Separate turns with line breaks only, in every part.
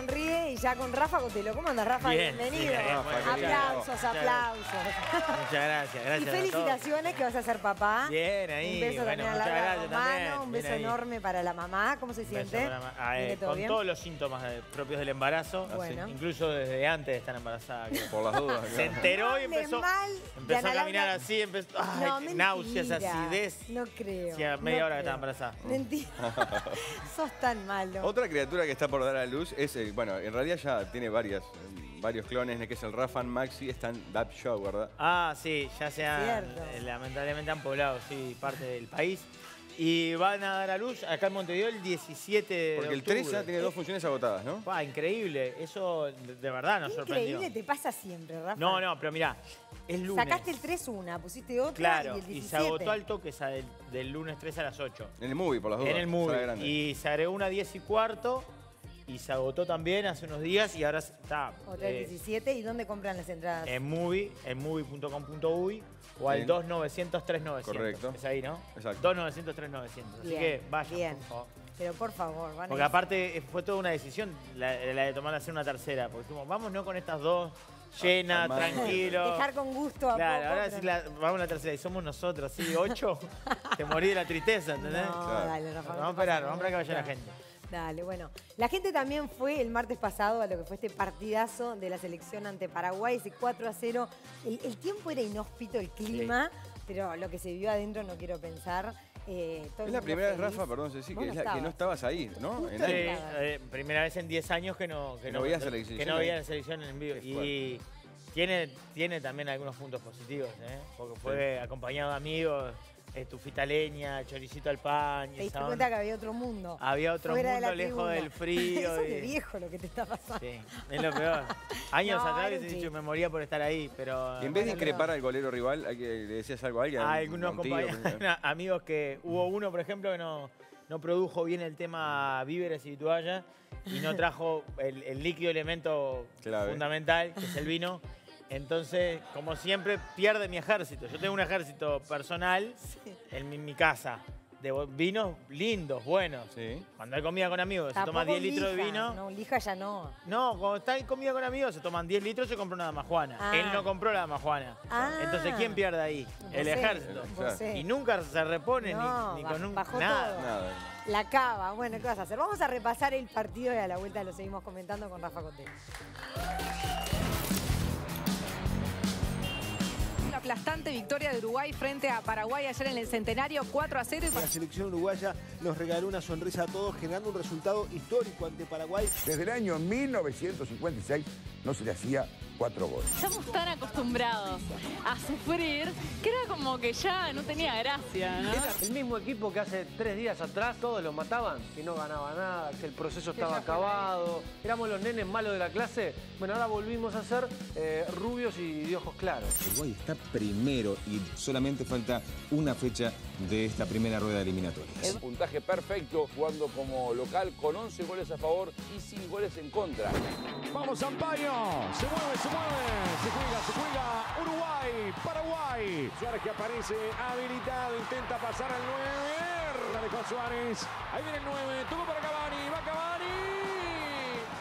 sonríe y ya con Rafa Cotelo. ¿Cómo anda Rafa?
Bien,
Bienvenido.
bien,
aplausos,
muchas
aplausos.
Muchas gracias, gracias.
Y
a
felicitaciones que vas a ser papá.
Bien, ahí.
Un beso
bueno,
también a
muchas
Laura
gracias
Romano,
también.
un
Bien
beso
ahí.
enorme para la mamá. ¿Cómo se siente?
para la- ah, eh,
¿Viene todo
con
bien?
todos los síntomas propios del embarazo,
Bueno.
así, incluso desde antes de estar embarazada.
Por las dudas.
Se enteró y empezó,
mal
empezó a caminar así, empezó, ay,
No, mentira.
náuseas, acidez.
No creo.
Hacía media
no
hora que estaba embarazada.
Mentira. Sos tan malo.
Otra criatura que está por dar a luz es, el- bueno, en realidad ya tiene varias, varios clones, que es el Rafan Maxi, está en Dap Show, ¿verdad?
Ah, sí, ya se han,
Cierto.
eh, lamentablemente han poblado, sí, parte del país. Y van a dar a luz acá en Montevideo el 17 de
Porque el
octubre.
3 ya tiene dos funciones agotadas, ¿no?
Pa, increíble, eso de de verdad nos sorprendió.
Increíble, te pasa siempre, Rafa.
No, no, pero mirá, es lunes.
Sacaste el 3 una, pusiste otra
Claro,
y el 17.
y se agotó al toque esa del, del lunes 3 a las 8.
En el movie, por las dudas.
En el movie. Y se agregó una 10 y cuarto y se agotó también hace unos días y ahora está
Otra
eh,
17. ¿Y dónde compran las entradas?
en movie, en movie.com.uy o al
Bien.
2900 3900.
Correcto.
Es ahí, ¿no?
Exacto.
2900 3900. Así
Bien,
que vayan,
bien.
por favor.
Pero por favor, van
Porque aparte eh, fue toda una decisión la, la de tomar hacer una tercera. Porque dijimos, vamos no con estas dos, llena, tranquilo.
Dejar con gusto a
Claro,
poco,
ahora
pero
sí la- vamos a la tercera y somos nosotros, sí, ocho. te morí de la tristeza, ¿entendés?
No,
Claro.
dale, Rafa.
Vamos a esperar, vamos a esperar que vaya la gente.
Dale, bueno. La gente también fue el martes pasado a lo que fue este partidazo de la selección ante Paraguay, ese 4 a 0. El, el tiempo era inhóspito, el clima, pero lo que se vio adentro no quiero pensar. Eh,
Es la primera vez. Rafa, perdón, Ceci, que,
no
es la- que no
estabas.
ahí, ¿no? En
Sí, eh, primera vez en 10 años que no, que
Que no veías a la
que
selección
no veía
ahí.
la selección en vivo. Y tiene, tiene también algunos puntos positivos, ¿eh? porque fue acompañado de amigos, estufita leña, choricito al pan. y
Te diste cuenta que había otro mundo.
Había otro
fuera
mundo lejos
tribuna.
del frío.
Eso es de viejo lo que te está pasando.
Sí, es lo peor. Años
No,
atrás hubiese dicho, me moría por estar ahí, pero...
Y en vez de increpar al golero rival, hay que- le decías algo a alguien.
Hay algunos compañeros, amigos que hubo uno, por ejemplo, que no, no produjo bien el tema víveres y toalla y no trajo el, el líquido elemento
Clave.
fundamental, que es el vino. Entonces, como siempre, pierde mi ejército. Yo tengo un ejército personal en mi, mi casa de vinos lindos, buenos.
Sí.
Cuando hay comida con amigos, se
Tampoco
toma 10 litros de vino.
No, lija ya no.
No, cuando está en comida con amigos, se toman 10 litros, se compra una damajuana.
Ah.
Él no compró la damajuana.
Ah.
Entonces, ¿quién pierde ahí? El ejército.
vos.
Y nunca se repone
No,
ni, con un
bajó
nada.
todo.
Nada.
La cava. Bueno, ¿qué vas a hacer? Vamos a repasar el partido y a la vuelta lo seguimos comentando con Rafa Cotelo.
La aplastante victoria de Uruguay frente a Paraguay ayer en el centenario 4 a 0. y
La selección uruguaya nos regaló una sonrisa a todos, generando un resultado histórico ante Paraguay.
Desde el año 1956 no se le hacía cuatro goles.
Estamos tan acostumbrados a sufrir que era como que ya no tenía gracia, ¿no?
Era el mismo equipo que hace tres días atrás todos los mataban, que no ganaba nada, que el proceso estaba acabado, éramos los nenes malos de la clase. Bueno, ahora volvimos a ser eh, rubios y de ojos claros.
Uruguay está primero y solamente falta una fecha de esta primera rueda de eliminatorias.
puntaje perfecto jugando como local con 11 goles a favor y 5 goles en contra.
Vamos, Sampaio. Se mueve, se mueve. Se juega, se juega. Uruguay, Paraguay. Suárez que aparece habilitado. Intenta pasar al 9. La dejó Suárez. Ahí viene el 9. Tocó para Cavani. Va Cavani.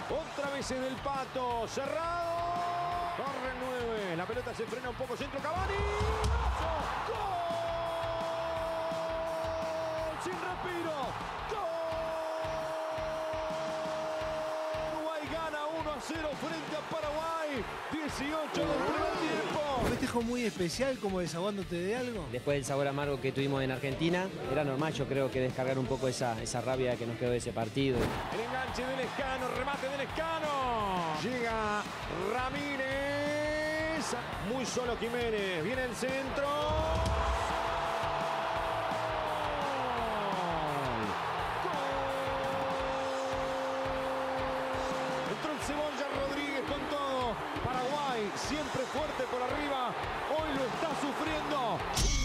Otra vez en el pato. Cerrado. Corre el 9. La pelota se frena un poco. Centro Cavani. ¡Gol! Sin respiro. Frente a Paraguay. 18 del primer tiempo.
Un festejo muy especial, como desahogándote de algo.
Después del sabor amargo que tuvimos en Argentina, era normal yo creo que descargar un poco esa, esa rabia que nos quedó de ese partido.
El enganche del Escano, remate del Escano. Llega Ramírez. Muy solo Jiménez. Viene el centro. Siempre fuerte por arriba. Hoy lo está sufriendo.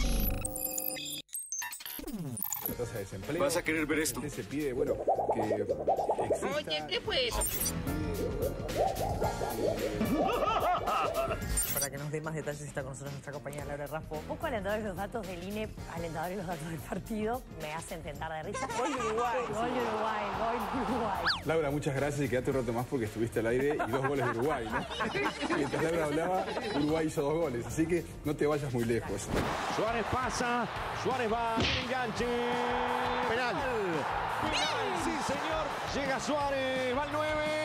Tasa de desempleo.
Vas a querer ver esto.
Se pide, bueno, que exista...
Oye, ¿qué fue eso?
Para que nos dé más detalles está con nosotros nuestra compañera Laura Raspo. Un poco alentador los datos del INE, alentador y los datos del partido, me hacen tentar de risa. Gol de Uruguay, gol de Uruguay, gol de Uruguay.
Laura, muchas gracias y quédate un rato más porque estuviste al aire y dos goles de Uruguay, ¿no? Mientras Laura hablaba, Uruguay hizo dos goles, así que no te vayas muy lejos.
Suárez pasa, Suárez va, enganche. Penal. Penal, sí señor. Llega Suárez, va al 9.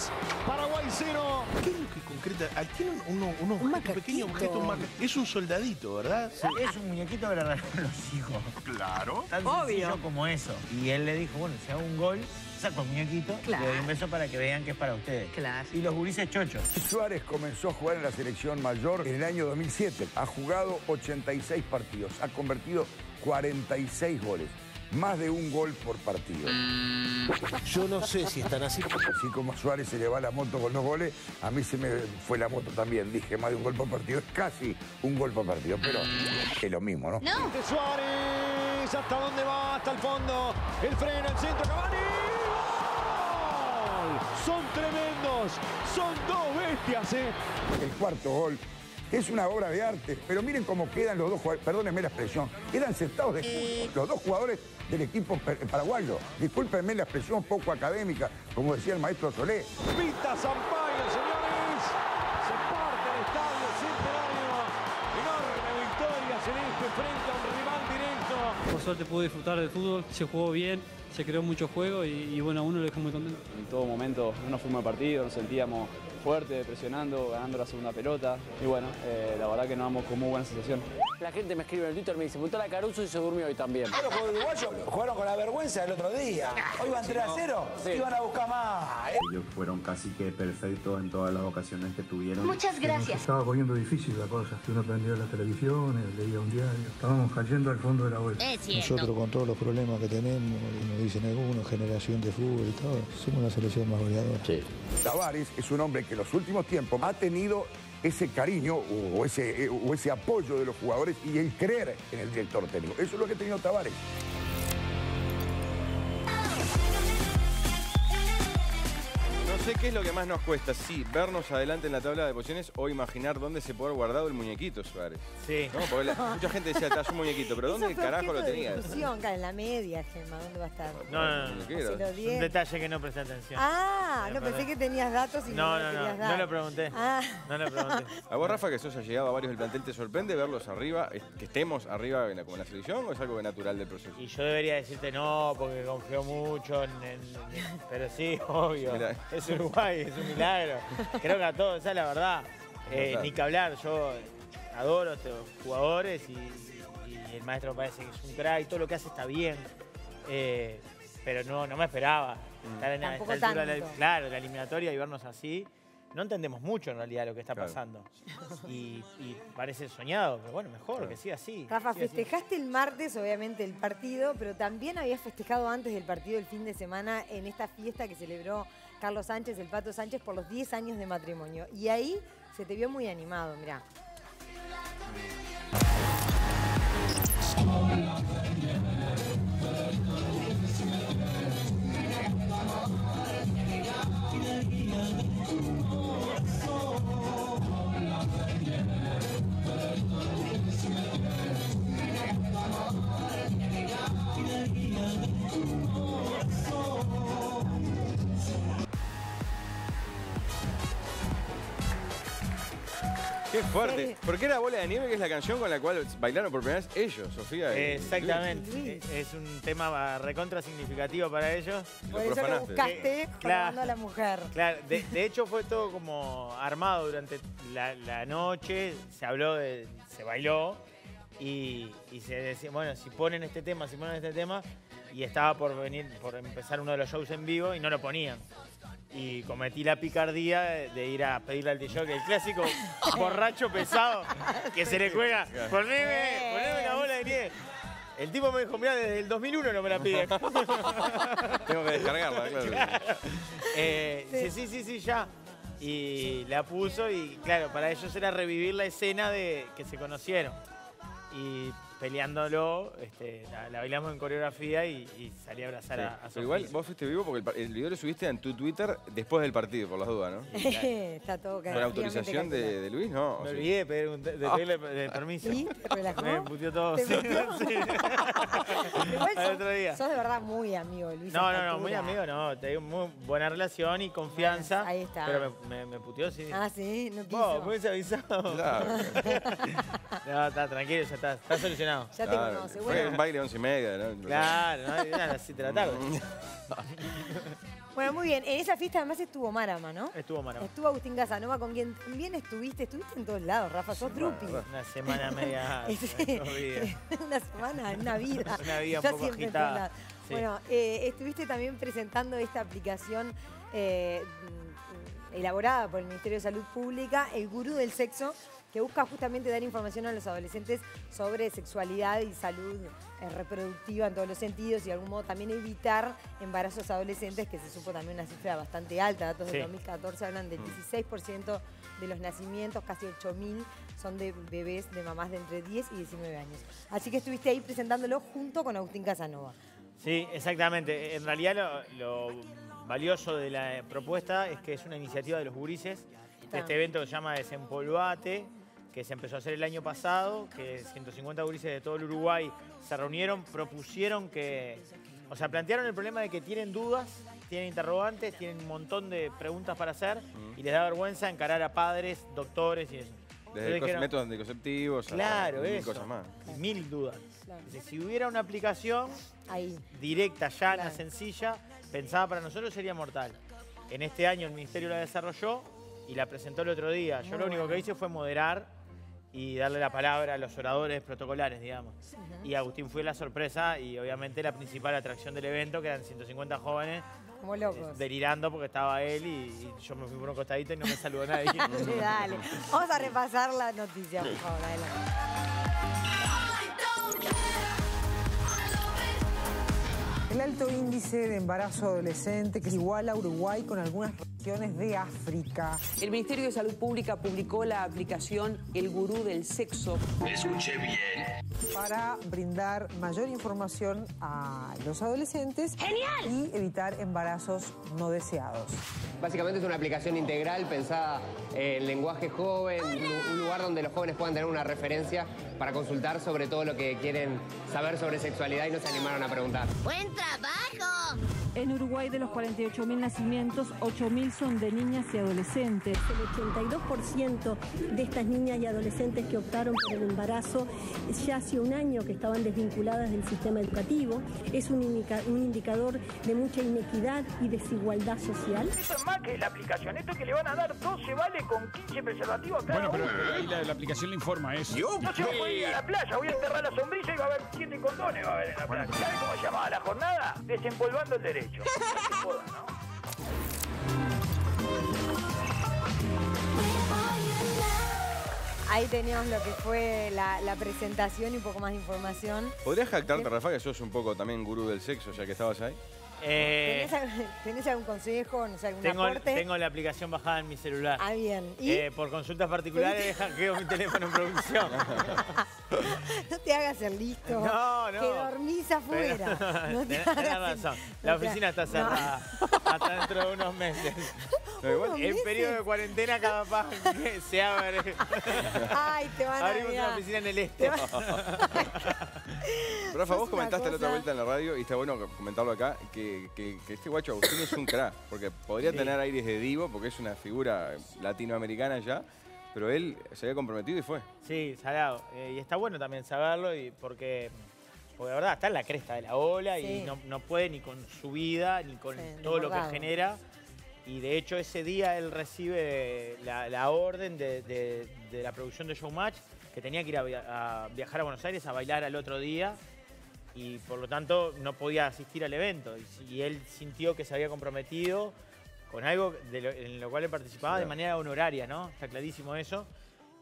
3, Paraguay 0.
¿Qué es lo que concreta? Tiene un, uno, unos objetos, pequeños objetos, un Es un soldadito, ¿verdad?
Es un muñequito que le regalaron los hijos.
Claro.
Tan sencillo como eso. Y él le dijo, bueno, si hago un gol, saco el muñequito,
Claro.
le doy un beso para que vean que es para ustedes. Y los gurises chochos.
Suárez comenzó a jugar en la selección mayor en el año 2007. Ha jugado 86 partidos, ha convertido 46 goles. Más de un gol por partido.
Yo no sé si están así.
Así como a Suárez se le va la moto con los goles, a mí se me fue la moto también. Dije más de un gol por partido. Es casi un gol por partido, pero es lo mismo, ¿no?
De Suárez, ¿hasta dónde va? Hasta el fondo. El freno, el centro, Cavani. ¡Gol! Son tremendos. Son dos bestias, ¿eh?
El cuarto gol es una obra de arte, pero miren cómo quedan los dos jugadores, perdónenme la expresión, quedan sentados de los dos jugadores del equipo paraguayo. Discúlpenme la expresión poco académica, como decía el maestro Solé.
Pita Sampaio, señores. Se parte el estadio centenario. Enorme victoria celeste frente a un rival directo.
Por suerte pude disfrutar del fútbol, se jugó bien, se creó mucho juego y, y bueno, a uno lo dejó muy contento.
En todo momento no nos fuimos al partido, nos sentíamos fuertes, presionando, ganando la segunda pelota. Y bueno, eh, la verdad que nos vamos con muy buena sensación.
La gente me escribe en el Twitter, me dice, puntó a Caruso y se durmió hoy también.
Los uruguayos jugaron con la vergüenza el otro día. Hoy van 3 a 0,
Sí.
iban a buscar más.
Ellos fueron casi que perfectos en todas las ocasiones que tuvieron.
Muchas gracias.
Estaba poniendo difícil la cosa. Uno prendía la televisión, eh, leía un diario. Estábamos cayendo al fondo de la
cierto.
Nosotros con todos los problemas que tenemos, como dicen algunos, generación de fútbol y todo, somos la selección más goleadora.
Tavares es un hombre que en los últimos tiempos ha tenido ese cariño o ese, eh, o ese apoyo de los jugadores y el creer en el director técnico. Eso es lo que ha tenido Tavares.
Sé qué es lo que más nos cuesta, sí, vernos adelante en la tabla de posiciones o imaginar dónde se puede haber guardado el muñequito Suárez.
Sí.
¿No? Porque la- mucha gente decía, está su muñequito, pero ¿dónde
fue
carajo lo
objeto de
tenías?
discusión, acá en la media, Gemma, ¿dónde va a estar?
No, no, no. Es un detalle que no presté atención.
Ah, no pensé que tenías datos y
No,
no,
no,
me
no,
querías
no lo pregunté.
Ah.
No lo pregunté.
¿A vos, Rafa, que sos llegado a varios del plantel, te sorprende verlos arriba, que estemos arriba en la, como en la selección o es algo natural del proceso?
Y yo debería decirte no, porque confío mucho en... en- pero sí, obvio.
Mirá.
Es Uruguay, es un milagro. Creo que a todos, esa es la verdad. Eh, ni que hablar, yo adoro a estos jugadores y, y el maestro me parece que es un crack y todo lo que hace está bien. Eh, pero no, no me esperaba estar en
Tampoco
esta altura de la, claro, de la eliminatoria y vernos así. No entendemos mucho en realidad lo que está
Claro.
pasando. Y, y parece soñado, pero bueno, mejor que siga así.
Rafa,
siga así.
festejaste el martes, obviamente, el partido, pero también habías festejado antes del partido el fin de semana en esta fiesta que celebró Carlos Sánchez, el Pato Sánchez, por los 10 años de matrimonio. Y ahí se te vio muy animado, mirá.
Qué fuerte. Porque era Bola de Nieve, que es la canción con la cual bailaron por primera vez ellos, Sofía. y
Exactamente.
Luis.
Es es un tema recontra significativo para ellos.
Lo
Por eso lo buscaste
Eh,
probando a la mujer.
Claro, de, de hecho fue todo como armado durante la, la noche, se habló, de, se bailó y, y se decía, bueno, si ponen este tema, si ponen este tema, y estaba por venir, por empezar uno de los shows en vivo y no lo ponían. Y cometí la picardía de, ir a pedirle al DJ el clásico borracho pesado que se le juega, poneme, poneme la bola de nieve. El tipo me dijo, mira, desde el 2001 no me la pide.
Tengo que descargarla, claro.
Eh, sí. sí, sí, sí, ya. Y la puso y claro, para ellos era revivir la escena de que se conocieron. y peleándolo, este, la, la bailamos en coreografía y, y salí a abrazar
Sí.
a, a
Pero
Sofía.
igual vos fuiste vivo porque el, el video lo subiste en tu Twitter después del partido, por las dudas, ¿no?
Está todo
¿Con autorización de, de Luis? No. ¿o
Me
sí?
olvidé de, pedir un- de
Ah.
pedirle de permiso.
¿Sí? ¿Te relajó?
Me puteó todo.
¿Te
sí, sí.
Igual
Al
sos,
otro día.
sos de verdad muy amigo, Luis.
No, no, no, muy amigo, no. Tengo muy buena relación y confianza.
Ahí está.
Pero me, me, me puteó, sí.
Ah, sí, no quiso.
Vos, me hubiese avisado.
Claro.
no, está tranquilo, ya está. Está solucionado.
Ya te
Claro,
conoce,
Fue
bueno.
un baile once y media, ¿no?
Claro, no, era a las 7 de la tarde.
Bueno, muy bien. En esa fiesta además estuvo Marama, ¿no?
Estuvo Marama.
Estuvo Agustín Casanova, con quien también estuviste. Estuviste en todos lados, Rafa. Sos drupi.
Una semana media.
Sí.
dos días.
una semana, una vida.
Una vida un
Yo
poco
siempre en
agitada.
todos lados.
Sí.
Bueno, eh, estuviste también presentando esta aplicación eh, mm, elaborada por el Ministerio de Salud Pública, El Gurú del Sexo, que busca justamente dar información a los adolescentes sobre sexualidad y salud eh, reproductiva en todos los sentidos y de algún modo también evitar embarazos adolescentes, que se supo también una cifra bastante alta. Datos
Sí.
del 2014 hablan del 16% de los nacimientos, casi 8.000 son de bebés de mamás de entre 10 y 19 años. Así que estuviste ahí presentándolo junto con Agustín Casanova.
Sí, exactamente. En realidad lo, lo valioso de la propuesta es que es una iniciativa de los gurises, de este evento se llama Desempolvate, que se empezó a hacer el año pasado, que 150 gurises de todo el Uruguay se reunieron, propusieron que, o sea, plantearon el problema de que tienen dudas, tienen interrogantes, tienen un montón de preguntas para hacer y les da vergüenza encarar a padres, doctores y eso.
Desde
dijeron,
métodos anticonceptivos
Claro,
mil
eso.
cosas más.
Mil dudas.
Claro.
Dice, Si hubiera una aplicación
Ahí.
directa, llana,
Claro.
sencilla, pensada para nosotros sería mortal. En este año el Ministerio la desarrolló y la presentó el otro día. Yo
Muy
lo único
bueno.
que hice fue moderar y darle la palabra a los oradores protocolares, digamos. Y Agustín fue la sorpresa y obviamente la principal atracción del evento, que eran 150 jóvenes
Como locos.
delirando porque estaba él y, y yo me fui por un costadito y no me saludó nadie.
Dale, dale. Vamos a repasar la noticia, por favor. adelante.
El alto índice de embarazo adolescente que es igual a Uruguay con algunas regiones de África.
El Ministerio de Salud Pública publicó la aplicación El Gurú del Sexo.
Escuché bien. Para brindar mayor información a los adolescentes y evitar embarazos no deseados.
Básicamente es una aplicación integral pensada en lenguaje joven, un lugar donde los jóvenes puedan tener una referencia para consultar sobre todo lo que quieren saber sobre sexualidad y no se animaron a preguntar.
¡Buen trabajo!
En Uruguay de los 48.000 nacimientos, 8.000 son de niñas y adolescentes.
El 82% de estas niñas y adolescentes que optaron por el embarazo ya hace un año que estaban desvinculadas del sistema educativo. Es un, indica- un indicador de mucha inequidad y desigualdad social.
Esto es más que la aplicación. Esto que le van a dar 12 vale con 15 preservativos a cada
Bueno, pero
uno.
ahí la, la aplicación le informa eso.
No se puede ir a la playa, voy a enterrar la sombrilla y va a haber 7 condones va a haber en la playa. ¿Sabes cómo se llamaba la jornada? Desempolvando el derecho. No se joda, ¿no?
Ahí teníamos lo que fue la, la presentación y un poco más de información.
¿Podrías jactarte, Rafa, que sos un poco también gurú del sexo, ya que estabas ahí?
Eh,
¿Tenés, algún- consejo, no sé, algún
tengo,
aporte?
tengo la aplicación bajada en mi celular.
Ah, bien. ¿Y?
Eh, por consultas particulares hackeo mi teléfono en producción.
No te hagas el listo.
No, no.
Que dormís afuera.
Pero-
No te
tenés
hagas el-
razón. La oficina está
no.
cerrada hasta dentro de unos meses.
No, igual-
¿Unos
en periodo de cuarentena capaz que se abre.
Ay, te van a
Abrimos una oficina en el este.
Rafa, vos comentaste la otra vuelta en la radio, y está bueno comentarlo acá, que, que- que este guacho Agustín es un crack, porque podría
Sí.
tener aires de divo, porque es una figura latinoamericana ya, pero él se había comprometido y fue.
Sí, salado. Eh, y está bueno también saberlo y porque, porque de verdad está en la cresta de la ola
Sí.
y no, no puede ni con su vida ni con
Sí,
todo lo que genera. Y de hecho ese día él recibe la, la orden de, de- de la producción de Showmatch que tenía que ir a, via- a viajar a Buenos Aires a bailar al otro día y por lo tanto no podía asistir al evento. Y, él sintió que se había comprometido con algo de lo- en lo cual él participaba de manera honoraria, ¿no? Está clarísimo eso.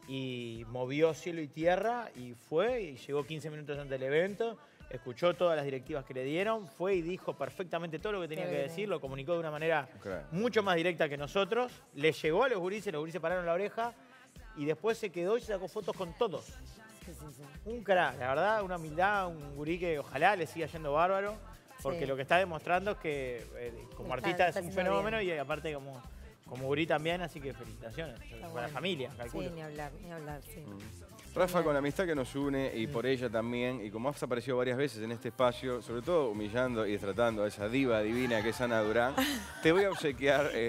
Y movió cielo y tierra y fue y llegó 15 minutos antes del evento, escuchó todas las directivas que le dieron, fue y dijo perfectamente todo lo que tenía que
bien.
decir, lo comunicó de una manera mucho más directa que nosotros, le llegó a los gurises, los gurises pararon la oreja y después se quedó y se sacó fotos con todos.
Sí, sí, sí.
Un crack, la verdad, una humildad, un gurí que ojalá le siga yendo bárbaro, porque
Sí.
lo que está demostrando es que eh, como
Está-
artista
está
es un fenómeno
bien.
y aparte como, como gurí también, así que felicitaciones. Para la familia, calculo.
Sí, ni hablar, ni hablar, sí.
Rafa, con la amistad que nos une y por ella también, y como has aparecido varias veces en este espacio, sobre todo humillando y tratando a esa diva divina que es Ana Durán, te voy a obsequiar. eh,